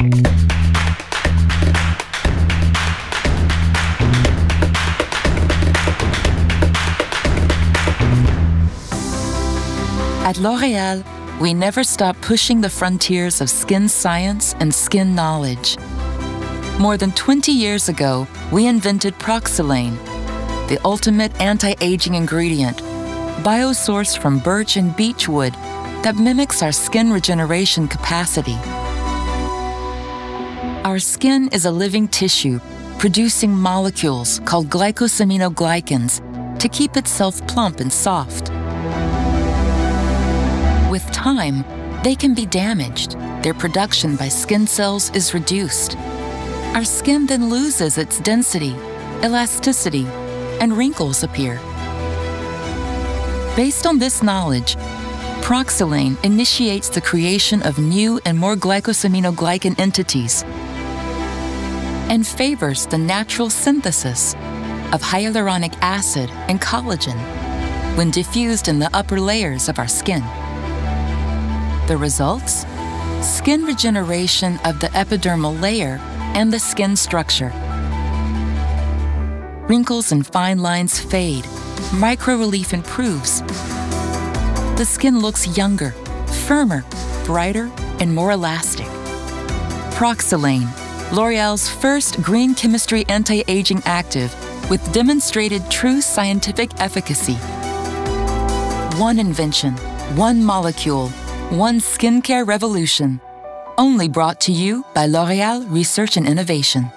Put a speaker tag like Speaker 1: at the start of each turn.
Speaker 1: At L'Oreal, we never stop pushing the frontiers of skin science and skin knowledge. More than 20 years ago, we invented Pro-Xylane, the ultimate anti-aging ingredient, biosourced from birch and beech wood that mimics our skin regeneration capacity. Our skin is a living tissue producing molecules called glycosaminoglycans to keep itself plump and soft. With time, they can be damaged. Their production by skin cells is reduced. Our skin then loses its density, elasticity, and wrinkles appear. Based on this knowledge, Pro-Xylane initiates the creation of new and more glycosaminoglycan entities and favors the natural synthesis of hyaluronic acid and collagen when diffused in the upper layers of our skin. The results? Skin regeneration of the epidermal layer and the skin structure. Wrinkles and fine lines fade, micro-relief improves. The skin looks younger, firmer, brighter, and more elastic. Pro-Xylane, L'Oreal's first green chemistry anti-aging active with demonstrated true scientific efficacy. One invention, one molecule, one skincare revolution. Only brought to you by L'Oreal Research and Innovation.